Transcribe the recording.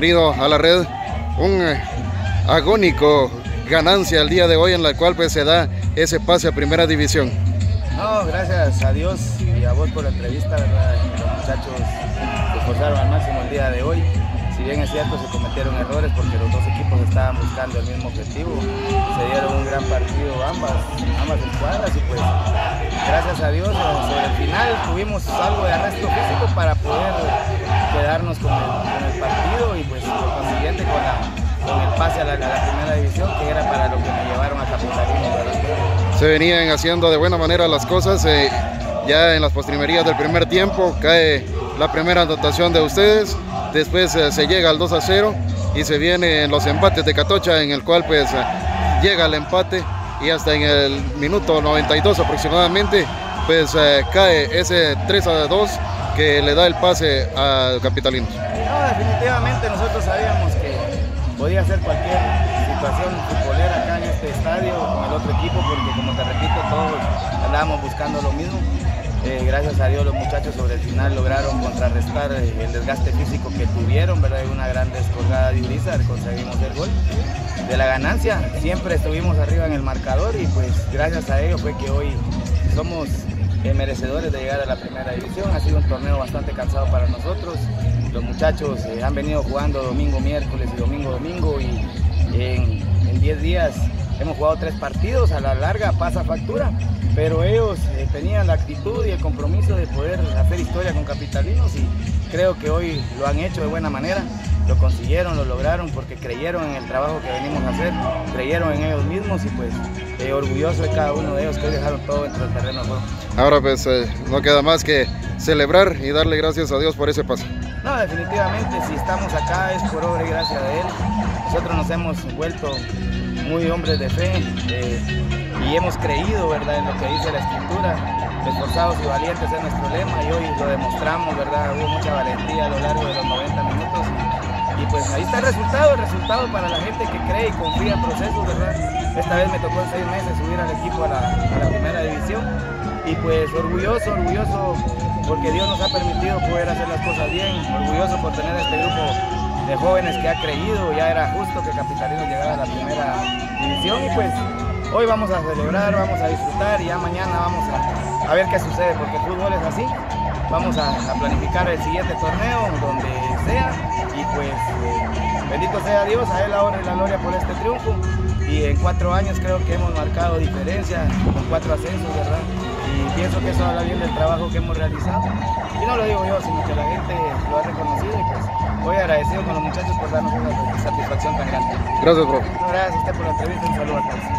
Venido a la red un eh, agónico ganancia el día de hoy en la cual pues se da ese pase a primera división. No, gracias a Dios y a vos por la entrevista, ¿verdad? Los muchachos se esforzaron al máximo el día de hoy. Si bien es cierto, se cometieron errores porque los dos equipos estaban buscando el mismo objetivo. Se dieron un gran partido ambas, ambas escuadras y pues gracias a Dios sobre el final tuvimos algo de arresto físico para poder quedarnos con el, partido con, la, con el pase a la, a la, primera división que era para lo que me llevaron a Capitalino. Se venían haciendo de buena manera las cosas. Eh, ya en las postrimerías del primer tiempo cae la primera anotación de ustedes. Después eh, se llega al 2 a 0 y se viene en los empates de Catocha en el cual pues eh, llega el empate y hasta en el minuto 92 aproximadamente pues eh, cae ese 3 a 2 que le da el pase a Capitalinos. No, definitivamente nosotros sabíamos que podía ser cualquier situación futbolera acá en este estadio con el otro equipo porque como te repito todos andábamos buscando lo mismo. Eh, gracias a Dios los muchachos sobre el final lograron contrarrestar el desgaste físico que tuvieron, ¿verdad? Una gran descolgada de Urizar, conseguimos el gol de la ganancia. Siempre estuvimos arriba en el marcador y pues gracias a ello fue que hoy somos merecedores de llegar a la primera división. Ha sido un torneo bastante cansado para nosotros. Los muchachos eh, han venido jugando domingo, miércoles y domingo, domingo y en 10 días hemos jugado tres partidos, a la larga pasa factura, pero ellos eh, tenían la actitud y el compromiso de poder hacer historia con Capitalinos y creo que hoy lo han hecho de buena manera, lo consiguieron, lo lograron porque creyeron en el trabajo que venimos a hacer, creyeron en ellos mismos y pues eh, orgulloso de cada uno de ellos que hoy dejaron todo dentro del terreno. Ahora pues eh, no queda más que celebrar y darle gracias a Dios por ese paso. No, definitivamente si estamos acá es por obra y gracia de Él. Nosotros nos hemos vuelto muy hombres de fe eh, y hemos creído ¿verdad? en lo que dice la escritura. Esforzados y valientes es nuestro lema y hoy lo demostramos, ¿verdad? Hubo mucha valentía a lo largo de los 90 minutos y, y pues ahí está el resultado, el resultado para la gente que cree y confía en procesos, ¿verdad? Esta vez me tocó en seis meses subir al equipo a la, la primera división. Y pues orgulloso, orgulloso porque Dios nos ha permitido poder hacer las cosas bien, orgulloso por tener este grupo de jóvenes que ha creído, ya era justo que Capitalino llegara a la primera división. Y pues hoy vamos a celebrar, vamos a disfrutar y ya mañana vamos a, a ver qué sucede, porque el fútbol es así, vamos a, planificar el siguiente torneo donde sea. Y pues bendito sea Dios, a Él ahora y la gloria por este triunfo y en cuatro años creo que hemos marcado diferencia con cuatro ascensos, ¿verdad? Y pienso que eso habla bien del trabajo que hemos realizado. Y no lo digo yo, sino que la gente lo ha reconocido y pues muy agradecido con los muchachos por darnos una satisfacción tan grande. Gracias, profe. Gracias a usted por la entrevista y un saludo a todos.